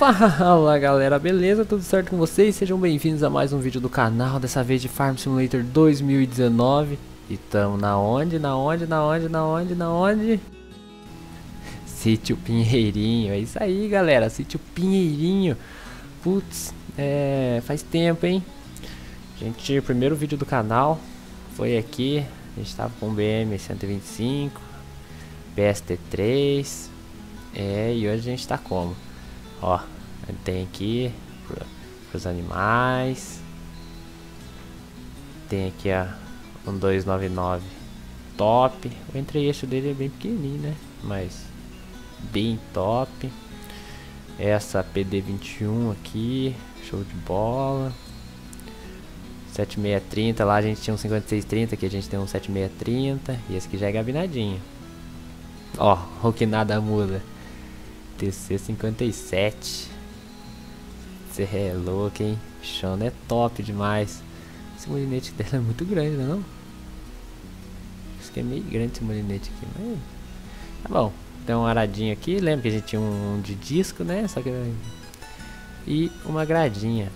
Fala galera, beleza? Tudo certo com vocês? Sejam bem-vindos a mais um vídeo do canal, dessa vez de Farm Simulator 2019 E tamo na onde? Na onde? Na onde? Na onde? Na onde? Sítio Pinheirinho, é isso aí galera, Sítio Pinheirinho Putz, é, faz tempo hein? Gente, primeiro vídeo do canal foi aqui, a gente tava com BM 125 PST3 É, e hoje a gente tá como? Ó, tem aqui os animais. Tem aqui a um 299 top. O entre-eixo dele é bem pequenininho, né? Mas bem top. Essa PD21 aqui, show de bola. 7630, lá a gente tinha um 5630, aqui a gente tem um 7630 e esse aqui já é gabinadinho. Ó, o que nada muda. TC57. Você é louco, hein? Chão é top demais. Esse molinete dela é muito grande, não é não? Acho que é meio grande esse molinete aqui, mas... Tá bom. Tem um aradinho aqui. Lembra que a gente tinha um de disco, né? Só que... E uma gradinha.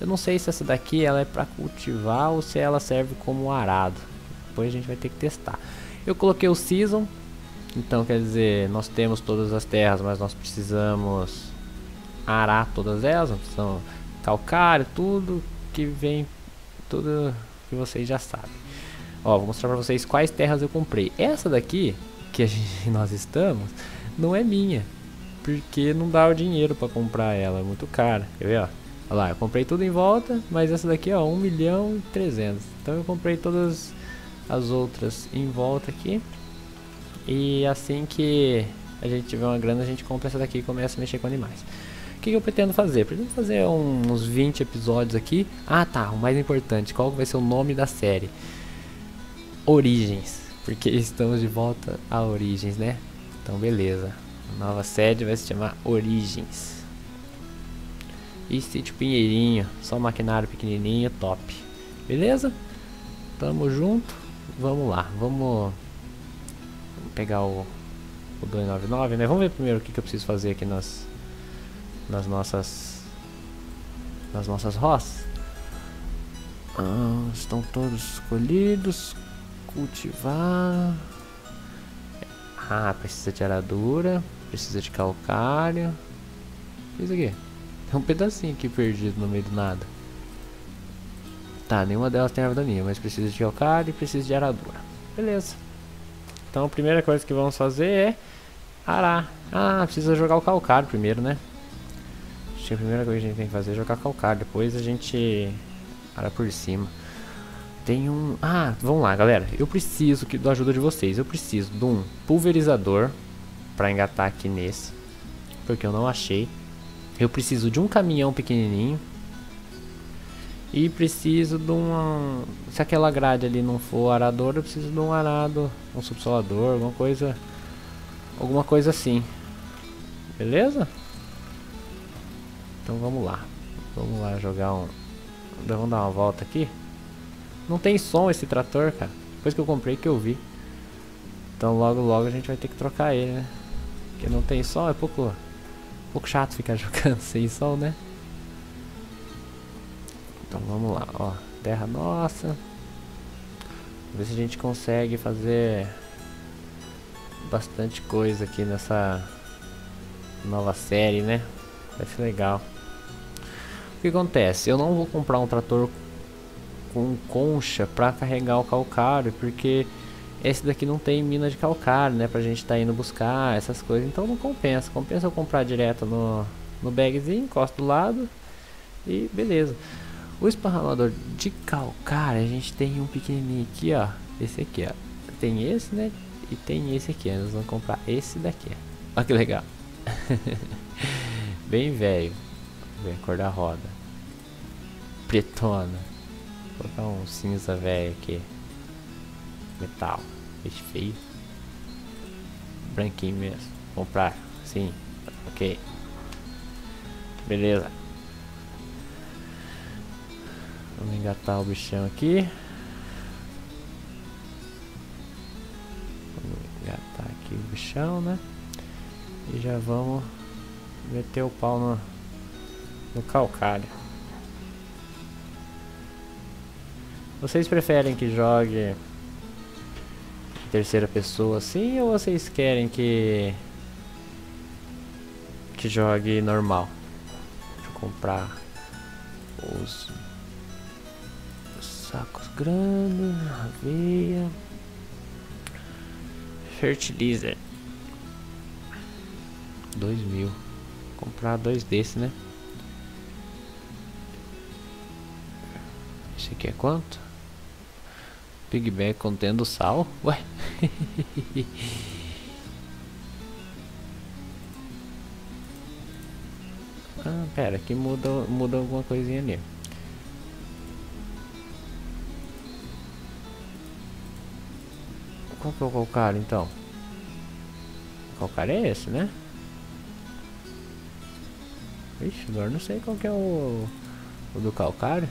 Eu não sei se essa daqui ela é para cultivar ou se ela serve como arado. Depois a gente vai ter que testar. Eu coloquei o Season então quer dizer, nós temos todas as terras, mas nós precisamos arar todas elas, são calcário, tudo que vem, tudo que vocês já sabem. Ó, vou mostrar para vocês quais terras eu comprei. Essa daqui, que gente, nós estamos, não é minha, porque não dá o dinheiro para comprar ela, é muito cara. Quer ver, ó? Olha lá, eu comprei tudo em volta, mas essa daqui, ó, 1 milhão e 300. Então eu comprei todas as outras em volta aqui. E assim que a gente tiver uma grana, a gente compra essa daqui e começa a mexer com animais. O que, que eu pretendo fazer? Pretendo fazer uns 20 episódios aqui. Ah tá, o mais importante, qual vai ser o nome da série? Origens, porque estamos de volta a Origens, né? Então beleza, a nova sede vai se chamar Origens. E sítio Pinheirinho, só maquinário pequenininho, top. Beleza? Tamo junto, vamos lá, vamos pegar o, o 299, né? Vamos ver primeiro o que, que eu preciso fazer aqui nas, nas nossas nas nossas roças. Ah, estão todos escolhidos. Cultivar. Ah, precisa de aradura. Precisa de calcário. Isso aqui. Tem um pedacinho aqui perdido no meio do nada. Tá, nenhuma delas tem árvore daninha, mas precisa de calcário e precisa de aradura. Beleza. Então a primeira coisa que vamos fazer é arar. Ah, precisa jogar o calcário primeiro, né? Acho que a primeira coisa que a gente tem que fazer é jogar calcário. Depois a gente ara por cima. Tem um... Ah, vamos lá, galera. Eu preciso da ajuda de vocês. Eu preciso de um pulverizador para engatar aqui nesse. Porque eu não achei. Eu preciso de um caminhão pequenininho e preciso de uma... Se aquela grade ali não for arador, eu preciso de um arado, um subsolador, alguma coisa... Alguma coisa assim. Beleza? Então vamos lá. Vamos lá jogar um... Vamos dar uma volta aqui. Não tem som esse trator, cara. Depois que eu comprei que eu vi. Então logo logo a gente vai ter que trocar ele, né? Porque não tem som, é pouco, pouco chato ficar jogando sem som, né? Então vamos lá, ó, terra nossa. Ver se a gente consegue fazer bastante coisa aqui nessa nova série, né? Vai ser legal. O que acontece? Eu não vou comprar um trator com concha para carregar o calcário, porque esse daqui não tem mina de calcário, né? Pra gente estar tá indo buscar essas coisas, então não compensa. Compensa eu comprar direto no, no bagzinho, encosto do lado e beleza. O esparramador de calcário, a gente tem um pequenininho aqui, ó. Esse aqui, ó. Tem esse, né? E tem esse aqui. Nós vamos comprar esse daqui. Olha que legal. Bem velho. Cor da roda. Pretona. Vou colocar um cinza velho aqui. Metal. Esse feio. Branquinho mesmo. Comprar. Sim. Ok. Beleza. Vamos engatar o bichão aqui. Vamos engatar aqui o bichão, né? E já vamos meter o pau no, no calcário. Vocês preferem que jogue terceira pessoa assim ou vocês querem que que jogue normal? Deixa eu comprar grandes, aveia, fertilizer, dois mil. comprar dois desses, né? Esse aqui é quanto? Big Bag contendo sal? Ué? ah, pera, aqui muda, muda alguma coisinha ali. Qual que é o calcário então? O calcário é esse, né? Ixi, agora não sei qual que é o, o do calcário.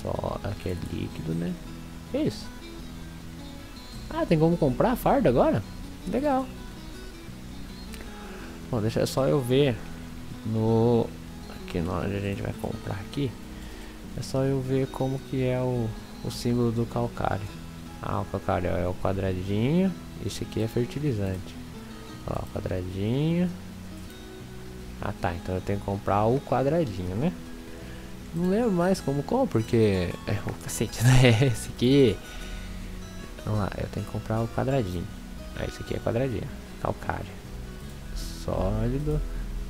Só aqui é líquido, né? Que isso? Ah, tem como comprar farda agora? Legal. Bom, deixa só eu ver no aqui onde a gente vai comprar aqui. É só eu ver como que é o, o símbolo do calcário. Ah, o calcário é o quadradinho. Esse aqui é fertilizante. Ó, o quadradinho. Ah tá, então eu tenho que comprar o quadradinho, né? Não lembro mais como como, porque... É o cacete, né? Esse aqui... Vamos lá, eu tenho que comprar o quadradinho. Ah, esse aqui é quadradinho. Calcário. Sólido.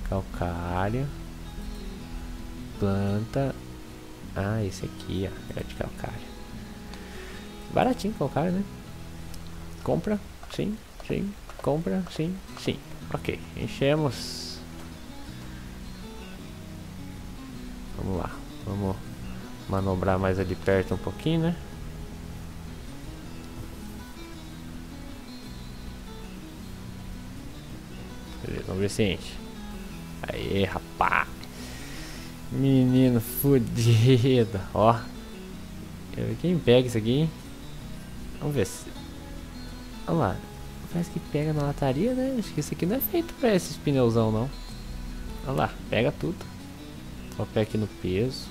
Calcário. Planta. Ah, esse aqui, ó. É de calcário. Baratinho calcário, né? Compra. Sim, sim. Compra. Sim, sim. Ok. Enchemos. Vamos lá. Vamos manobrar mais ali perto um pouquinho, né? Beleza, vamos ver se enche. Aê, rapaz. Menino fudido. Ó. Quem pega isso aqui, hein? Vamos ver se... Olha lá. Parece que pega na lataria, né? Acho que isso aqui não é feito pra esses pneuzão, não. Olha lá. Pega tudo. Só pé aqui no peso.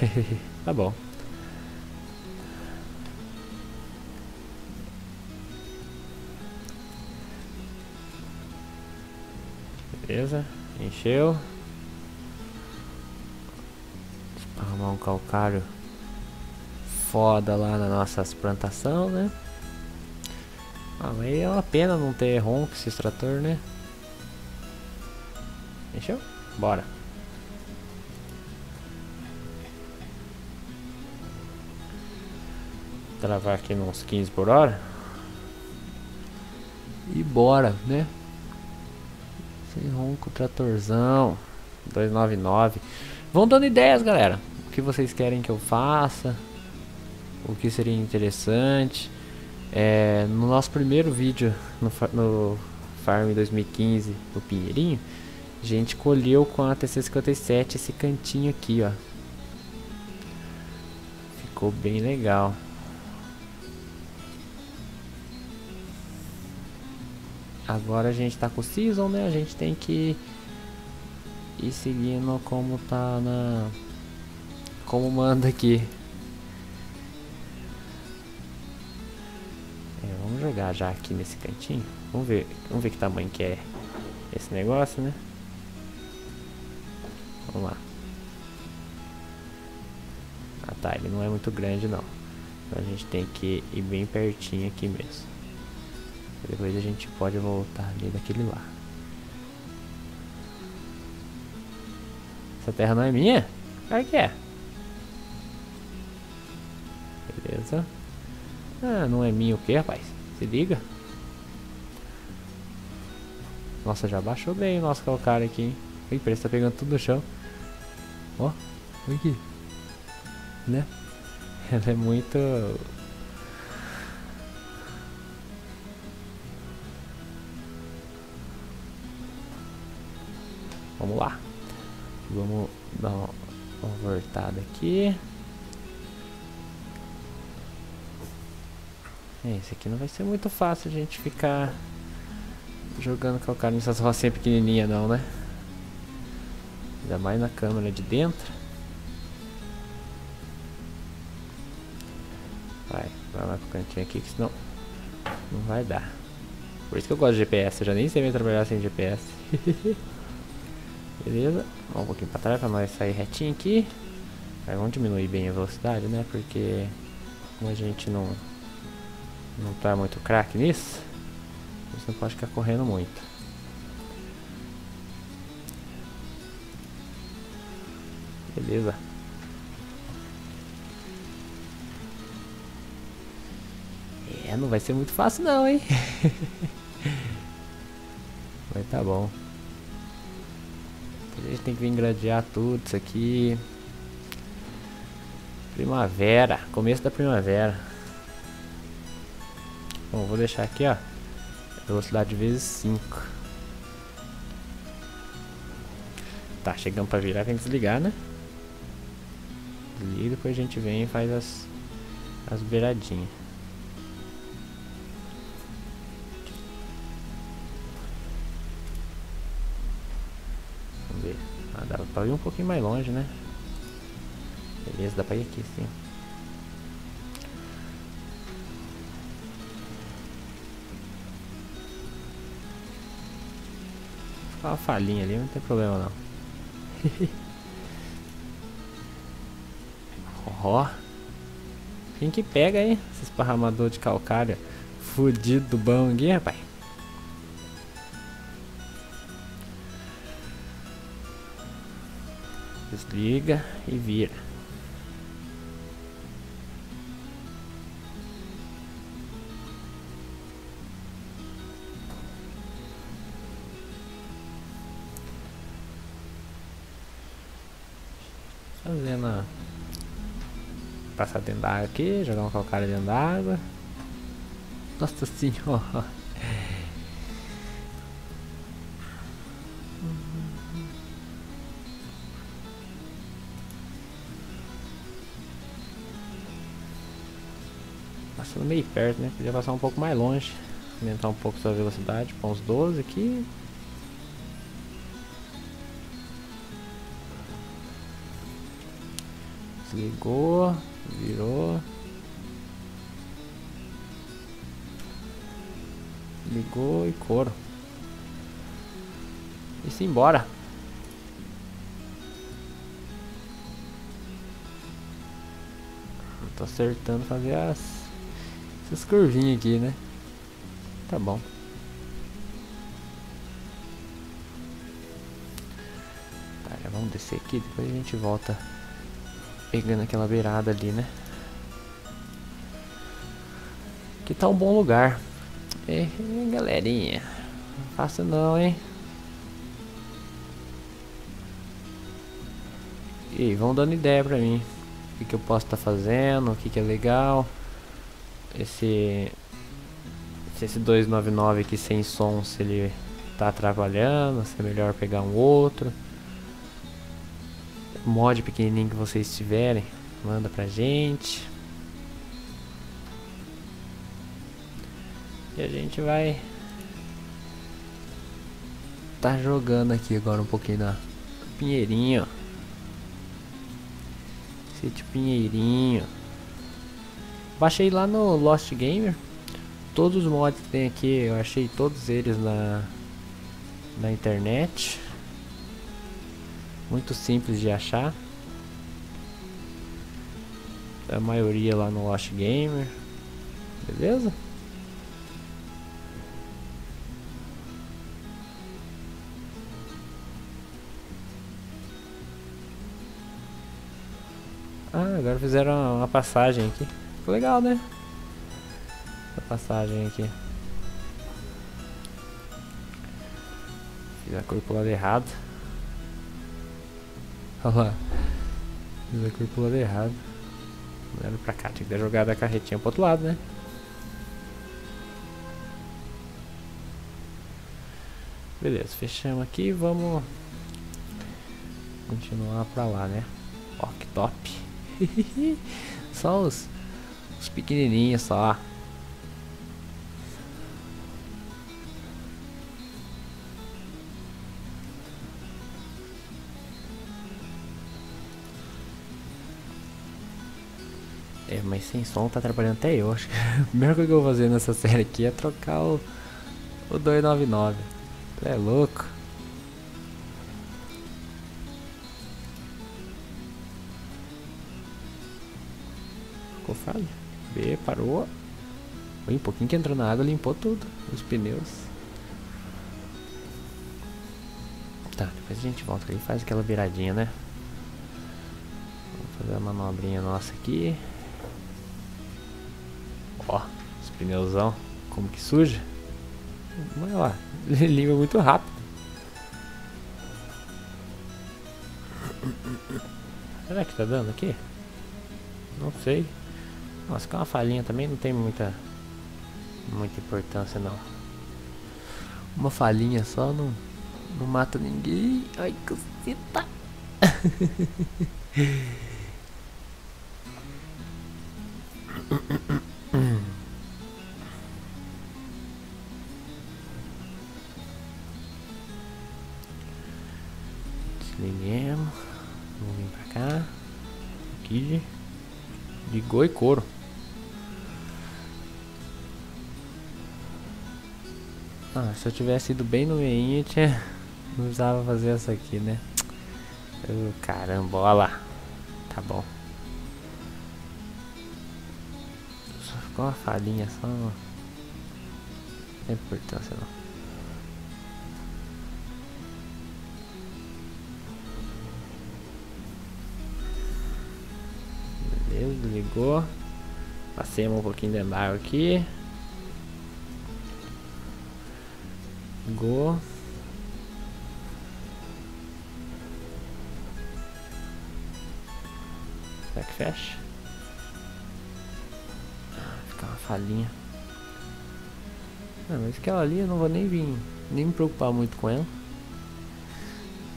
tá bom. Beleza, encheu. Arrumar um calcário foda lá na nossa plantação, né? Ah, mas é uma pena não ter ronco esse extrator, né? Encheu? Bora. travar aqui nos 15 por hora. E bora, né? Sem ronco, tratorzão. 299. Vão dando ideias, galera. O que vocês querem que eu faça? O que seria interessante? É, no nosso primeiro vídeo no, no Farm 2015 no Pinheirinho, a gente colheu com a TC57 esse cantinho aqui, ó. Ficou bem legal. Agora a gente tá com o Season, né? A gente tem que ir seguindo como tá na... Como manda aqui. Vamos jogar já aqui nesse cantinho. Vamos ver, vamos ver que tamanho que é esse negócio, né? Vamos lá. Ah tá, ele não é muito grande não. Então a gente tem que ir bem pertinho aqui mesmo. Depois a gente pode voltar ali daquele lá. Essa terra não é minha? Claro que é. Beleza. Ah, não é minha o que, rapaz? Se liga. Nossa, já baixou bem o nosso calcário aqui, hein? Ih, parece que tá pegando tudo no chão. Ó, olha aqui. Né? Ela é muito Vamos lá. Vamos dar uma voltada aqui. É, esse aqui não vai ser muito fácil a gente ficar jogando calcário nessas rocinhas pequenininhas não, né? Ainda mais na câmera de dentro. Vai, vai lá pro cantinho aqui, que senão não vai dar. Por isso que eu gosto de GPS, eu já nem sei mais trabalhar sem GPS. Beleza, vamos um pouquinho pra trás pra nós sair retinho aqui. Aí vamos diminuir bem a velocidade, né? Porque como a gente não, não tá muito craque nisso, você não pode ficar correndo muito. Beleza. É, não vai ser muito fácil não, hein? Mas tá bom. A gente tem que vir gradear tudo isso aqui. Primavera, começo da primavera. Bom, vou deixar aqui, ó. Velocidade vezes 5. Tá, chegando pra virar, tem que desligar, né? E depois a gente vem e faz as, as beiradinhas. Vamos ver. Ah, dá pra ir um pouquinho mais longe, né? Beleza, dá pra ir aqui sim. Uma falhinha ali, não tem problema não. Ó. Quem que pega aí? Esse esparramador de calcário fudido do bom aqui, rapaz. Desliga e vira. Passar dentro da água aqui, jogar um calcário dentro da água. Nossa senhora. Passando meio perto, né? Podia passar um pouco mais longe. Aumentar um pouco sua velocidade para uns 12 aqui. Desligou, virou. Ligou e couro. E se embora. tô acertando fazer as essas curvinhas aqui, né? Tá bom. Tá, já vamos descer aqui, depois a gente volta pegando aquela beirada ali, né? Aqui tá um bom lugar. Galerinha, não faça não, hein? E vão dando ideia pra mim. O que, que eu posso estar tá fazendo, o que, que é legal. Esse, esse 299 aqui sem som, se ele tá atrapalhando, se é melhor pegar um outro mod pequenininho que vocês tiverem, manda pra gente. E a gente vai tá jogando aqui agora um pouquinho na Pinheirinho. Sítio Pinheirinho. Baixei lá no Lost Gamer. Todos os mods que tem aqui, eu achei todos eles na na internet. Muito simples de achar. A maioria lá no Lost Gamer. Beleza? Ah, agora fizeram uma passagem aqui. Ficou legal, né? Essa passagem aqui. Fiz a cor pro lado errado. Olha lá. Cor pro lado errado. Não era pra cá, tinha que ter jogado a carretinha pro outro lado, né? Beleza, fechamos aqui vamos continuar pra lá, né? Ó, que top. só os, os pequenininhos só. É, mas sem som tá atrapalhando até eu. Acho que a primeira coisa que eu vou fazer nessa série aqui é trocar o, o 299. É louco. Ficou falha. B, parou. Foi um pouquinho que entrou na água, limpou tudo. Os pneus. Tá, depois a gente volta ali e faz aquela viradinha, né? Vamos fazer a manobrinha nossa aqui. Pneuzão, como que suja. Olha lá, ele limpa muito rápido. Será que tá dando aqui? Não sei. Nossa, com uma falhinha também não tem muita muita importância não. Uma falhinha só não, não mata ninguém. Ai, caceta. Aqui. Ligou e couro. Ah, se eu tivesse ido bem no meinho, tinha... não precisava fazer essa aqui, né? Carambola. Tá bom. Só ficou uma falhinha, só... Não tem importância não. Beleza, ligou. Passemos um pouquinho de água aqui. Go. Será que fecha? Ah, fica uma falhinha. Não, mas aquela ali eu não vou nem vir, nem me preocupar muito com ela.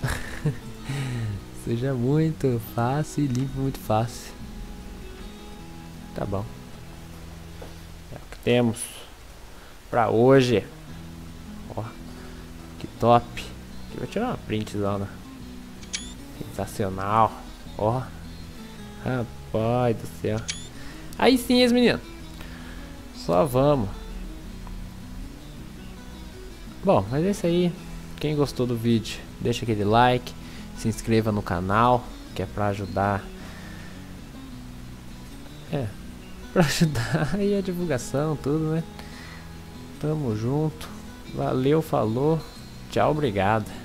Seja muito fácil e limpo muito fácil. Tá bom. É o que temos pra hoje. Ó. Que top. Aqui vou tirar uma printzona. Sensacional. Ó. Rapaz do céu. Aí sim, as meninas. Só vamos. Bom, mas é isso aí. Quem gostou do vídeo, deixa aquele like. Se inscreva no canal, que é pra ajudar. É, pra ajudar aí a divulgação, tudo, né? Tamo junto. Valeu, falou. Tchau, obrigado.